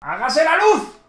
¡Hágase la luz!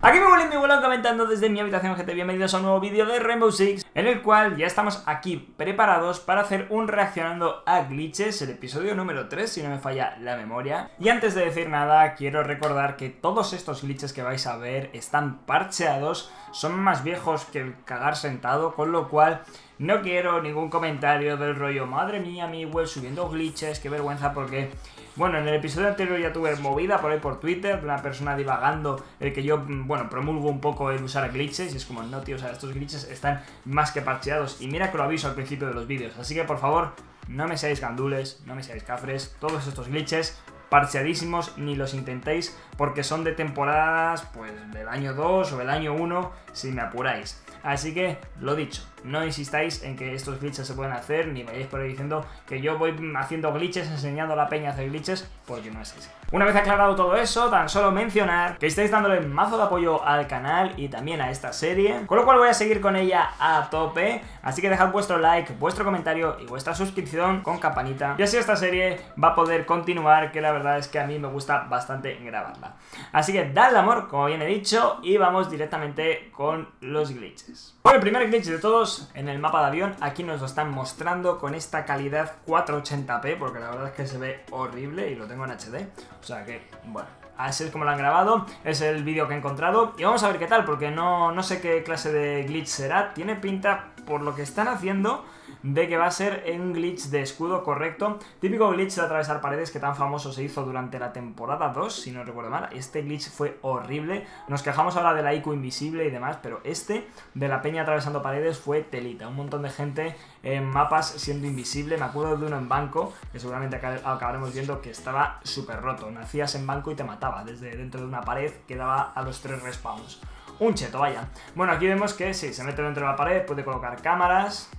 Aquí me vuelven mi bolón comentando desde mi habitación gente, bienvenidos a un nuevo vídeo de Rainbow Six En el cual ya estamos aquí preparados para hacer un reaccionando a glitches El episodio número 3 si no me falla la memoria Y antes de decir nada quiero recordar que todos estos glitches que vais a ver están parcheados Son más viejos que el cagar sentado con lo cual no quiero ningún comentario del rollo Madre mía mi web subiendo glitches, qué vergüenza porque bueno, en el episodio anterior ya tuve movida por ahí por Twitter de una persona divagando el que yo, bueno, promulgo un poco el usar glitches y es como, no, tío, o sea, estos glitches están más que parcheados y mira que lo aviso al principio de los vídeos, así que por favor, no me seáis gandules, no me seáis cafres, todos estos glitches parcheadísimos, ni los intentéis porque son de temporadas, pues, del año 2 o del año 1, si me apuráis. Así que, lo dicho, no insistáis en que estos glitches se pueden hacer, ni vayáis por ahí diciendo que yo voy haciendo glitches, enseñando a la peña a hacer glitches, porque no es así. Una vez aclarado todo eso, tan solo mencionar que estáis dándole mazo de apoyo al canal y también a esta serie, con lo cual voy a seguir con ella a tope, así que dejad vuestro like, vuestro comentario y vuestra suscripción con campanita, y así esta serie va a poder continuar, que la verdad es que a mí me gusta bastante grabarla. Así que dadle amor, como bien he dicho, y vamos directamente con los glitches. Bueno, el primer glitch de todos en el mapa de avión. Aquí nos lo están mostrando con esta calidad 480p, porque la verdad es que se ve horrible y lo tengo en HD. O sea que, bueno, así es como lo han grabado, es el vídeo que he encontrado. Y vamos a ver qué tal, porque no, no sé qué clase de glitch será. Tiene pinta, por lo que están haciendo de que va a ser un glitch de escudo correcto. Típico glitch de atravesar paredes que tan famoso se hizo durante la temporada 2, si no recuerdo mal. Este glitch fue horrible. Nos quejamos ahora de la IQ invisible y demás, pero este de la peña atravesando paredes fue telita. Un montón de gente en mapas siendo invisible. Me acuerdo de uno en banco, que seguramente acabaremos viendo que estaba súper roto. Nacías en banco y te mataba desde dentro de una pared que daba a los tres respawns. Un cheto, vaya. Bueno, aquí vemos que sí, se mete dentro de la pared, puede colocar cámaras,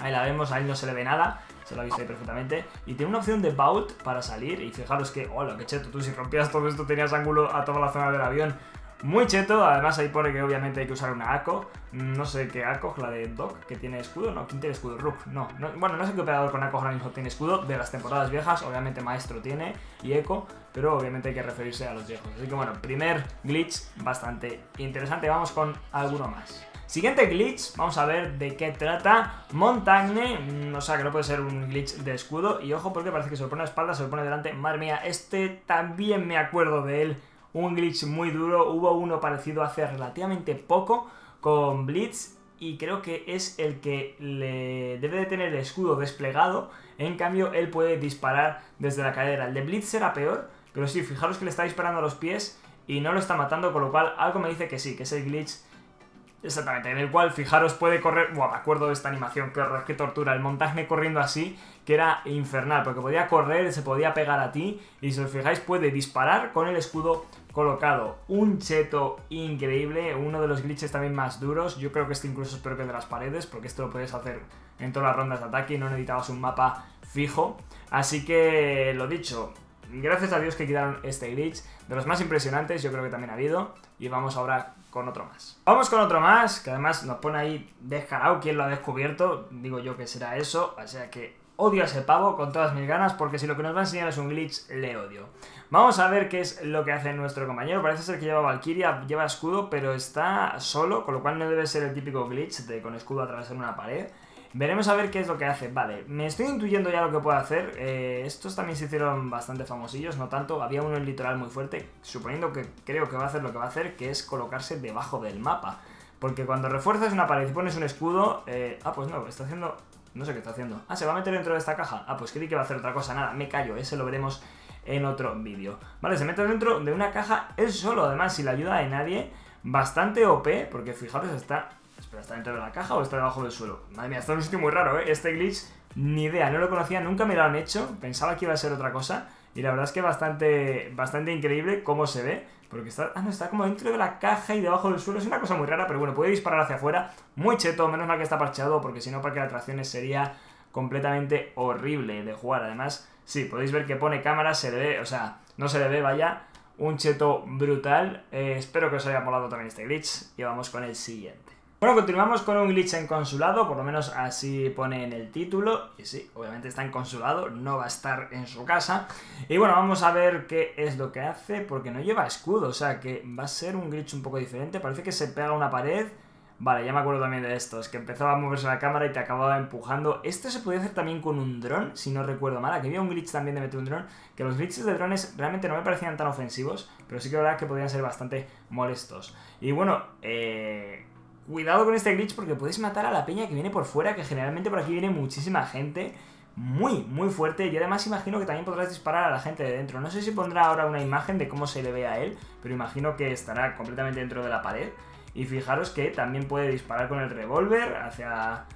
Ahí la vemos, ahí no se le ve nada. Se lo ha visto ahí perfectamente. Y tiene una opción de Vault para salir. Y fijaros que, hola, qué cheto. Tú si rompías todo esto tenías ángulo a toda la zona del avión. Muy cheto, además ahí pone que obviamente hay que usar una ACO. No sé qué ACO, la de Doc, que tiene escudo. No, ¿quién tiene escudo? Rook, no, Bueno, no sé qué operador con ACO ahora mismo tiene escudo. De las temporadas viejas, obviamente Maestro tiene y Echo, pero obviamente hay que referirse a los viejos. Así que bueno, primer glitch bastante interesante. Vamos con alguno más. Siguiente glitch, vamos a ver de qué trata. Montagne, mm, o sea que no puede ser un glitch de escudo. Y ojo porque parece que se lo pone a espalda, se lo pone delante. Madre mía, este también me acuerdo de él. Un glitch muy duro. Hubo uno parecido hace relativamente poco con Blitz. Y creo que es el que le debe de tener el escudo desplegado. En cambio, él puede disparar desde la cadera. El de Blitz será peor, pero sí, fijaros que le está disparando a los pies y no lo está matando, con lo cual algo me dice que sí, que es el glitch Exactamente, en el cual, fijaros, puede correr... Buah, me acuerdo de esta animación, qué horror, qué tortura. El montaje corriendo así, que era infernal, porque podía correr, se podía pegar a ti, y si os fijáis puede disparar con el escudo colocado. Un cheto increíble, uno de los glitches también más duros. Yo creo que este incluso es peor que de las paredes, porque esto lo puedes hacer en todas las rondas de ataque y no necesitabas un mapa fijo. Así que, lo dicho, gracias a Dios que quitaron este glitch. De los más impresionantes, yo creo que también ha habido. Y vamos ahora con otro más. Vamos con otro más, que además nos pone ahí descarado quién lo ha descubierto. Digo yo que será eso, o sea que odio a ese pavo con todas mis ganas, porque si lo que nos va a enseñar es un glitch, le odio. Vamos a ver qué es lo que hace nuestro compañero. Parece ser que lleva Valkyria, lleva escudo, pero está solo, con lo cual no debe ser el típico glitch de con escudo atravesar una pared. Veremos a ver qué es lo que hace. Vale, me estoy intuyendo ya lo que puede hacer. Eh, estos también se hicieron bastante famosillos, no tanto. Había uno en litoral muy fuerte, suponiendo que creo que va a hacer lo que va a hacer, que es colocarse debajo del mapa. Porque cuando refuerzas una pared y pones un escudo... Eh, ah, pues no, está haciendo... No sé qué está haciendo. Ah, ¿se va a meter dentro de esta caja? Ah, pues creí que va a hacer otra cosa. Nada, me callo, ese lo veremos en otro vídeo. Vale, se mete dentro de una caja él solo, además, sin la ayuda de nadie. Bastante OP, porque fijaros, está ¿está dentro de la caja o está debajo del suelo? Madre mía, está en un sitio muy raro, ¿eh? Este glitch, ni idea, no lo conocía, nunca me lo han hecho. Pensaba que iba a ser otra cosa. Y la verdad es que bastante, bastante increíble cómo se ve. Porque está, ah, no, está como dentro de la caja y debajo del suelo. Es una cosa muy rara, pero bueno, puede disparar hacia afuera. Muy cheto, menos mal que está parcheado, porque si no, para que la atracciones sería completamente horrible de jugar. Además, sí, podéis ver que pone cámara, se le ve, o sea, no se le ve, vaya, un cheto brutal. Eh, espero que os haya molado también este glitch. Y vamos con el siguiente. Bueno, continuamos con un glitch en consulado, por lo menos así pone en el título. Y sí, obviamente está en consulado, no va a estar en su casa. Y bueno, vamos a ver qué es lo que hace, porque no lleva escudo, o sea que va a ser un glitch un poco diferente. Parece que se pega una pared. Vale, ya me acuerdo también de estos, que empezaba a moverse la cámara y te acababa empujando. Esto se podía hacer también con un dron, si no recuerdo mal. Aquí había un glitch también de meter un dron, que los glitches de drones realmente no me parecían tan ofensivos, pero sí que la verdad que podían ser bastante molestos. Y bueno, eh Cuidado con este glitch porque puedes matar a la peña que viene por fuera, que generalmente por aquí viene muchísima gente. Muy, muy fuerte. Y además imagino que también podrás disparar a la gente de dentro. No sé si pondrá ahora una imagen de cómo se le ve a él, pero imagino que estará completamente dentro de la pared. Y fijaros que también puede disparar con el revólver hacia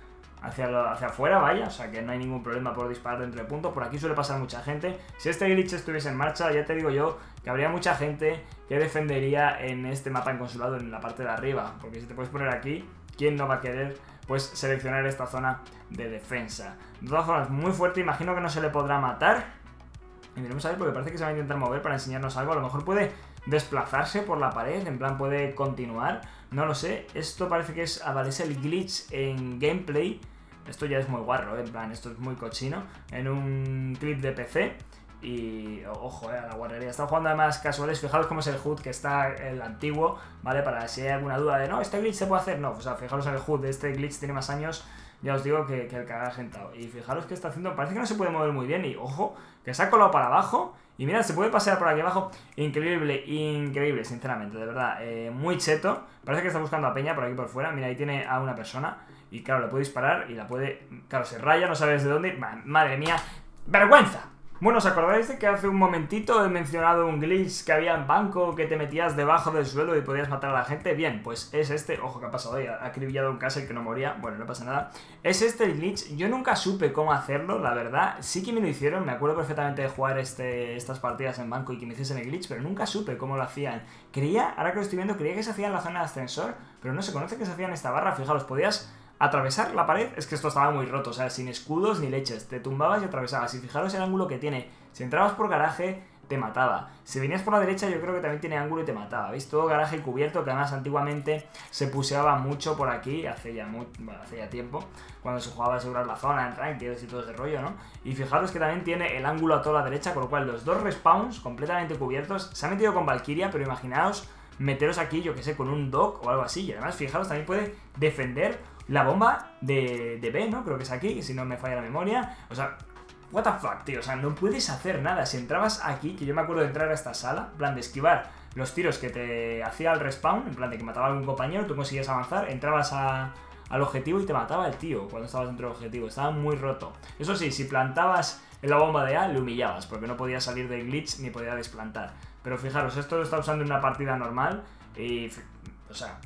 hacia, hacia afuera, vaya, o sea que no hay ningún problema por disparar dentro de puntos. Por aquí suele pasar mucha gente. Si este glitch estuviese en marcha, ya te digo yo que habría mucha gente que defendería en este mapa en consulado en la parte de arriba. Porque si te puedes poner aquí, ¿quién no va a querer pues seleccionar esta zona de defensa? De todas formas, muy fuerte, imagino que no se le podrá matar. Y veremos a ver porque parece que se va a intentar mover para enseñarnos algo. A lo mejor puede desplazarse por la pared, en plan puede continuar. No lo sé. Esto parece que es, aparece el glitch en gameplay esto ya es muy guarro, ¿eh? en plan, esto es muy cochino. En un clip de PC. Y ojo, eh, a la guarrería. Está jugando además casuales. Fijaros cómo es el HUD que está el antiguo, ¿vale? Para si hay alguna duda de no, este glitch se puede hacer. No, o sea, fijaros en el HUD de este glitch tiene más años. Ya os digo que, el que ha sentado. Y fijaros que está haciendo. Parece que no se puede mover muy bien. Y ojo, que se ha colado para abajo. Y mira, se puede pasear por aquí abajo. Increíble, increíble, sinceramente, de verdad. Eh, muy cheto. Parece que está buscando a Peña por aquí por fuera. Mira, ahí tiene a una persona. Y claro, le puede disparar y la puede... Claro, se raya, no sabes de dónde. Madre mía, vergüenza. Bueno, ¿os acordáis de que hace un momentito he mencionado un glitch que había en banco que te metías debajo del suelo y podías matar a la gente? Bien, pues es este. Ojo, que ha pasado ahí? Ha acribillado un castle que no moría. Bueno, no pasa nada. Es este el glitch. Yo nunca supe cómo hacerlo, la verdad. Sí que me lo hicieron. Me acuerdo perfectamente de jugar este, estas partidas en banco y que me hiciesen el glitch, pero nunca supe cómo lo hacían. Creía, ahora que lo estoy viendo, creía que se hacía en la zona de ascensor, pero no se conoce que se hacía en esta barra. Fijaros, podías atravesar la pared, es que esto estaba muy roto, o sea, sin escudos ni leches, te tumbabas y atravesabas. Y fijaros el ángulo que tiene. Si entrabas por garaje, te mataba. Si venías por la derecha, yo creo que también tiene ángulo y te mataba. ¿Veis? Todo garaje cubierto, que además antiguamente se puseaba mucho por aquí, hace ya, hace ya tiempo, cuando se jugaba a asegurar la zona, en rankings y todo ese rollo, ¿no? Y fijaros que también tiene el ángulo a toda la derecha, con lo cual los dos respawns completamente cubiertos. Se ha metido con Valkyria, pero imaginaos meteros aquí, yo que sé, con un dock o algo así. Y además, fijaros, también puede defender la bomba de, de B, ¿no? Creo que es aquí, si no me falla la memoria. O sea, what the fuck, tío. O sea, no puedes hacer nada. Si entrabas aquí, que yo me acuerdo de entrar a esta sala, en plan de esquivar los tiros que te hacía el respawn, en plan de que mataba a algún compañero, tú conseguías avanzar, entrabas al objetivo y te mataba el tío cuando estabas dentro del objetivo. Estaba muy roto. Eso sí, si plantabas en la bomba de A, le humillabas, porque no podía salir del glitch ni podía desplantar. Pero fijaros, esto lo está usando en una partida normal y... O sea,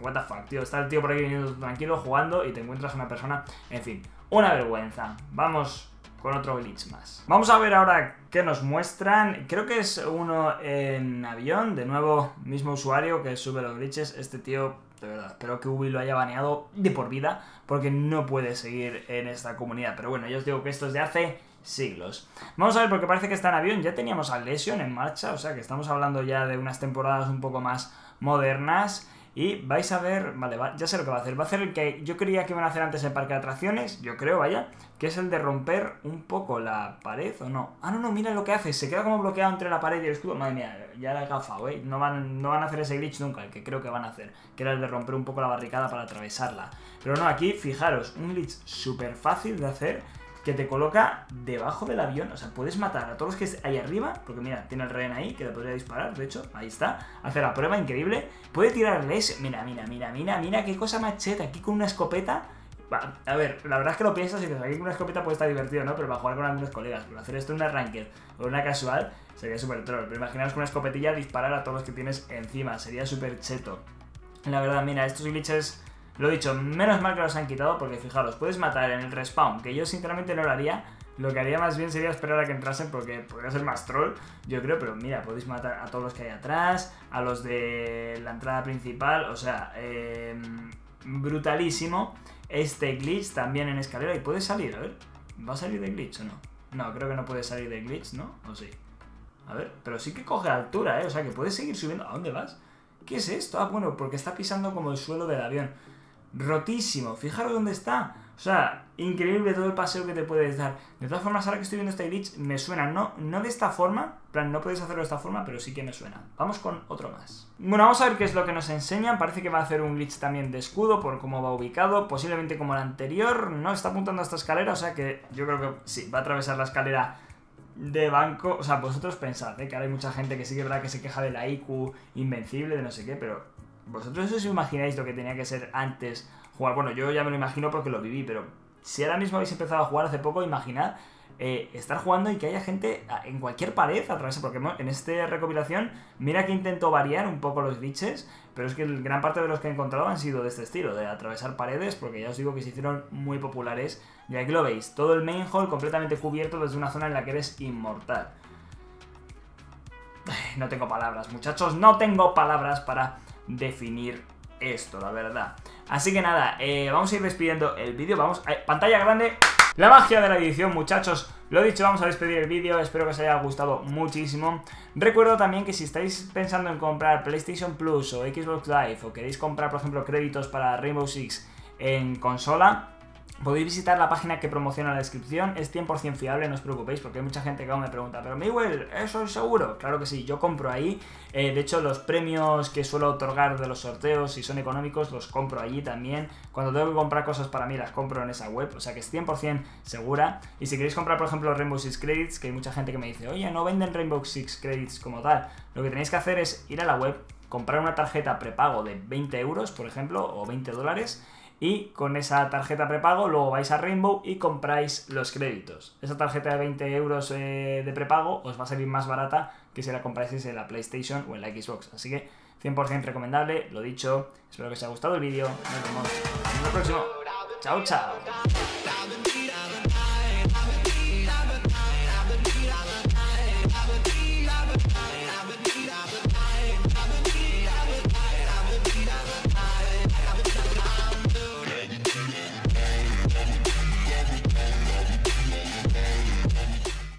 What the fuck, tío. Está el tío por aquí viniendo tranquilo jugando y te encuentras una persona. En fin, una vergüenza. Vamos con otro glitch más. Vamos a ver ahora qué nos muestran. Creo que es uno en avión. De nuevo, mismo usuario que sube los glitches. Este tío, de verdad, espero que Ubi lo haya baneado de por vida. Porque no puede seguir en esta comunidad. Pero bueno, yo os digo que esto es de hace siglos. Vamos a ver porque parece que está en avión. Ya teníamos a Lesion en marcha. O sea que estamos hablando ya de unas temporadas un poco más modernas. Y vais a ver, vale, ya sé lo que va a hacer. Va a hacer el que yo creía que iban a hacer antes en parque de atracciones, yo creo, vaya, que es el de romper un poco la pared, ¿o no? Ah, no, no, mira lo que hace, se queda como bloqueado entre la pared y el escudo. Madre mía, ya la he gafado, ¿eh? No van, no van a hacer ese glitch nunca, el que creo que van a hacer, que era el de romper un poco la barricada para atravesarla. Pero no, aquí, fijaros, un glitch súper fácil de hacer que te coloca debajo del avión. O sea, puedes matar a todos los que ahí arriba, porque mira, tiene el rehén ahí, que le podría disparar, de hecho, ahí está. Hace la prueba, increíble. Puede tirarles, mira, mira, mira, mira, mira, qué cosa macheta, aquí con una escopeta. A ver, la verdad es que lo piensas y dices, aquí con una escopeta puede estar divertido, ¿no? Pero para jugar con algunos colegas, pero hacer esto en una ranked o una casual sería súper troll. Pero imaginaos con una escopetilla disparar a todos los que tienes encima, sería súper cheto. La verdad, mira, estos glitches lo dicho, menos mal que los han quitado porque fijaros, puedes matar en el respawn, que yo sinceramente no lo haría. Lo que haría más bien sería esperar a que entrasen porque podría ser más troll, yo creo, pero mira, podéis matar a todos los que hay atrás, a los de la entrada principal, o sea, em, brutalísimo. Este glitch también en escalera y puede salir, a ver, ¿va a salir de glitch o no? No, creo que no puede salir de glitch, ¿no? ¿O sí? A ver, pero sí que coge altura, ¿eh? O sea, que puedes seguir subiendo. ¿A dónde vas? ¿Qué es esto? Ah, bueno, porque está pisando como el suelo del avión. Rotísimo. Fijaros dónde está. O sea, increíble todo el paseo que te puedes dar. De todas formas, ahora que estoy viendo este glitch, me suena, no, no de esta forma, plan, no podéis hacerlo de esta forma, pero sí que me suena. Vamos con otro más. Bueno, vamos a ver qué es lo que nos enseñan. Parece que va a hacer un glitch también de escudo, por cómo va ubicado, posiblemente como el anterior. No está apuntando a esta escalera, o sea que yo creo que sí, va a atravesar la escalera de banco. O sea, vosotros pensad, ¿eh? que ahora hay mucha gente que sí que verdad que se queja de la IQ invencible, de no sé qué, pero vosotros os imagináis lo que tenía que ser antes jugar. Bueno, yo ya me lo imagino porque lo viví, pero si ahora mismo habéis empezado a jugar hace poco, imaginad eh, estar jugando y que haya gente en cualquier pared a través, porque en esta recopilación, mira que intento variar un poco los glitches, pero es que gran parte de los que he encontrado han sido de este estilo, de atravesar paredes, porque ya os digo que se hicieron muy populares. Y aquí lo veis, todo el main hall completamente cubierto desde una zona en la que eres inmortal. No tengo palabras, muchachos, no tengo palabras para definir esto, la verdad. Así que nada, eh, vamos a ir despidiendo el vídeo, vamos, a, pantalla grande, la magia de la edición, muchachos. Lo dicho, vamos a despedir el vídeo, espero que os haya gustado muchísimo. Recuerdo también que si estáis pensando en comprar PlayStation Plus o Xbox Live o queréis comprar, por ejemplo, créditos para Rainbow Six en consola, Podéis visitar la página que promociona la descripción, es 100% fiable, no os preocupéis, porque hay mucha gente que aún me pregunta, pero Miguel, ¿eso es seguro? Claro que sí, yo compro ahí, eh, de hecho los premios que suelo otorgar de los sorteos, si son económicos, los compro allí también, cuando tengo que comprar cosas para mí las compro en esa web, o sea que es 100% segura, y si queréis comprar por ejemplo Rainbow Six Credits, que hay mucha gente que me dice, oye, no venden Rainbow Six Credits como tal, lo que tenéis que hacer es ir a la web, comprar una tarjeta prepago de 20 euros, por ejemplo, o 20 dólares, y con esa tarjeta prepago luego vais a Rainbow y compráis los créditos. Esa tarjeta de 20 euros eh, de prepago os va a salir más barata que si la compráis en la PlayStation o en la Xbox. Así que 100% recomendable, lo dicho. Espero que os haya gustado el vídeo. Nos vemos en el próximo. Chao, chao.